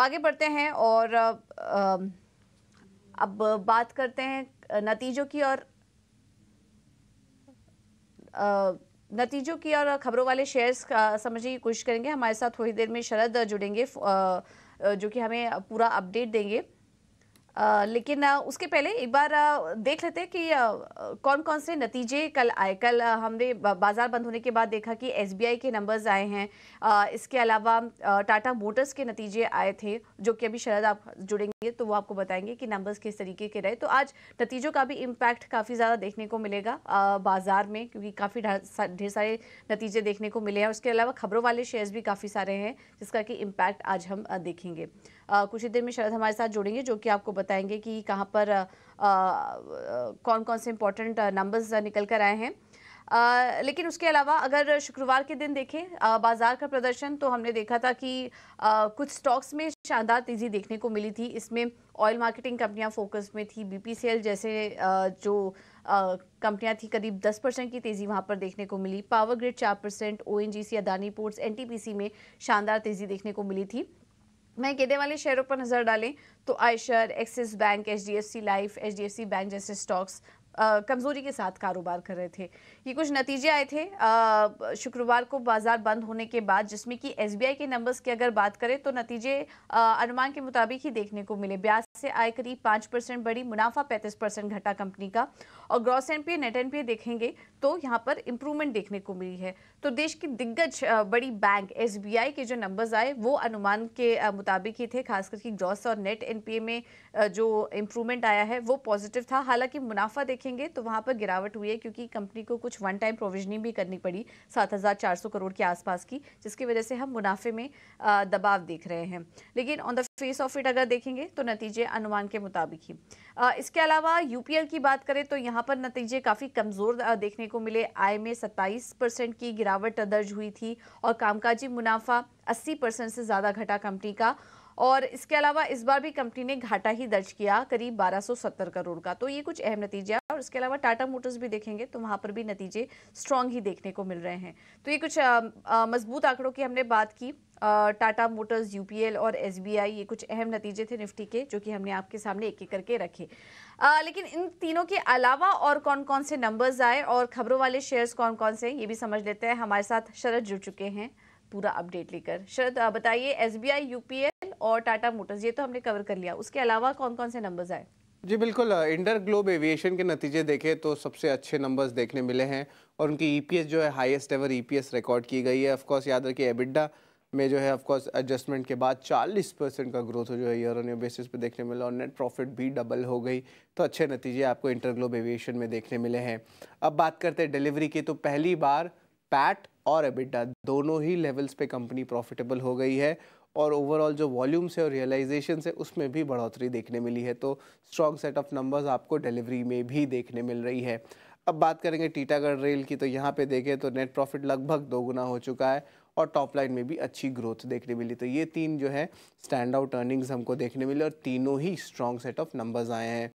आगे बढ़ते हैं और अब बात करते हैं नतीजों की और नतीजों की और खबरों वाले शेयर्स समझने की कोशिश करेंगे। हमारे साथ थोड़ी देर में शरद जुड़ेंगे जो कि हमें पूरा अपडेट देंगे। लेकिन उसके पहले एक बार देख लेते हैं कि कौन कौन से नतीजे कल आए। कल हमने बाज़ार बंद होने के बाद देखा कि एसबीआई के नंबर्स आए हैं। इसके अलावा टाटा मोटर्स के नतीजे आए थे, जो कि अभी शरद आप जुड़ेंगे तो वो आपको बताएँगे कि नंबर्स किस तरीके के रहे। तो आज नतीजों का भी इम्पैक्ट काफ़ी ज़्यादा देखने को मिलेगा बाज़ार में, क्योंकि काफ़ी ढेर सारे नतीजे देखने को मिले हैं। उसके अलावा खबरों वाले शेयर्स भी काफ़ी सारे हैं, जिसका कि इम्पैक्ट आज हम देखेंगे। कुछ ही देर में शरद हमारे साथ जुड़ेंगे जो कि आपको बताएँगे कि कहाँ पर आ, कौन कौन से इंपॉर्टेंट नंबर्स निकल कर आए हैं। आ, लेकिन उसके अलावा अगर शुक्रवार के दिन देखें आ, बाज़ार का प्रदर्शन तो हमने देखा था कि आ, कुछ स्टॉक्स में शानदार तेज़ी देखने को मिली थी। इसमें ऑयल मार्केटिंग कंपनियाँ फोकस में थी बीपीसीएल जैसे आ, जो कंपनियाँ थी करीब 10 परसेंट की तेज़ी वहाँ पर देखने को मिली। Power grid 4 percent O N Adani ports NTPC में शानदार तेज़ी देखने को मिली थी। मैं कहने वाले शेयरों पर नज़र डालें तो Eicher, Axis bank H D F C life H D F C bank जैसे स्टॉक्स कमज़ोरी के साथ कारोबार कर रहे थे। ये कुछ नतीजे आए थे। शुक्रवार को बाज़ार बंद होने के बाद जिसमें कि एसबीआई के नंबर्स की अगर बात करें तो नतीजे अनुमान के मुताबिक ही देखने को मिले। ब्याज से आय करीब पाँच परसेंट बढ़ी, मुनाफा पैंतीस परसेंट घटा कंपनी का। और ग्रॉस एनपीए नेट एनपीए देखेंगे तो यहाँ पर इंप्रूवमेंट देखने को मिली है। तो देश की दिग्गज बड़ी बैंक एसबीआई के जो नंबर्स आए, वो अनुमान के मुताबिक ही थे। खासकर की ग्रॉस और नेट एनपीए में जो इम्प्रूवमेंट आया है, वो पॉजिटिव था। हालाँकि मुनाफा देखेंगे तो वहाँ पर गिरावट हुई है क्योंकि कंपनी को कुछ वन टाइम प्रोविजनिंग भी करनी पड़ी 7,400 करोड़ के आसपास की जिसकी वजह से हम मुनाफे में दबाव देख रहे हैं। लेकिन on the face of it अगर देखेंगे तो नतीजे अनुमान के मुताबिक ही। इसके अलावा यूपीएल की बात करें तो यहाँ पर नतीजे काफ़ी कमज़ोर देखने को मिले। आय में सत्ताईस की गिरावट दर्ज हुई थी और कामकाजी मुनाफा अस्सी से ज़्यादा घटा कंपनी का। और इसके अलावा इस बार भी कंपनी ने घाटा ही दर्ज किया करीब 1270 करोड़ का। तो ये कुछ अहम नतीजे और इसके अलावा टाटा मोटर्स भी देखेंगे तो वहाँ पर भी नतीजे स्ट्रांग ही देखने को मिल रहे हैं। तो ये कुछ मज़बूत आंकड़ों की हमने बात की टाटा मोटर्स यूपीएल और एसबीआई ये कुछ अहम नतीजे थे निफ्टी के जो कि हमने आपके सामने एक एक करके रखे। आ, लेकिन इन तीनों के अलावा और कौन कौन से नंबर्स आए और खबरों वाले शेयर्स कौन कौन से ये भी समझ लेते हैं। हमारे साथ शरद जुड़ चुके हैं। पूरा अपडेट लेकर। शरद बताइए एसबीआई यूपीएल और टाटा मोटर्स ये तो हमने कवर कर लिया। उसके अलावा कौन कौन से नंबर्स आए? जी, बिल्कुल इंडर ग्लोब एविएशन के नतीजे देखें तो सबसे अच्छे नंबर्स देखने मिले हैं और उनकी ईपीएस जो है हाईएस्ट एवर ईपीएस रिकॉर्ड की गई है। ऑफकोर्स याद रखिए एबिडा में जो है ऑफकोर्स एडजस्टमेंट के बाद 40 परसेंट का ग्रोथ जो है ईयर ऑन ईयर बेसिस पे देखने मिला और नेट प्रॉफिट भी डबल हो गई। तो अच्छे नतीजे आपको इंटरग्लोब एविएशन में देखने मिले हैं। अब बात करते हैं डिलीवरी की तो पहली बार पैट और एबिडा दोनों ही लेवल्स पे कंपनी प्रॉफिटेबल हो गई है और ओवरऑल जो वॉल्यूम्स है और रियलाइजेशन है, उसमें भी बढ़ोतरी देखने मिली है। तो स्ट्रॉन्ग सेट ऑफ़ नंबर्स आपको डिलीवरी में भी देखने मिल रही है। अब बात करेंगे टीटागढ़ रेल की तो यहाँ पे देखें तो नेट प्रॉफिट लगभग दोगुना हो चुका है और टॉप लाइन में भी अच्छी ग्रोथ देखने मिली। तो ये तीन जो है स्टैंड आउट अर्निंग्स हमको देखने मिले और तीनों ही स्ट्रॉन्ग सेट ऑफ़ नंबर्स आए हैं।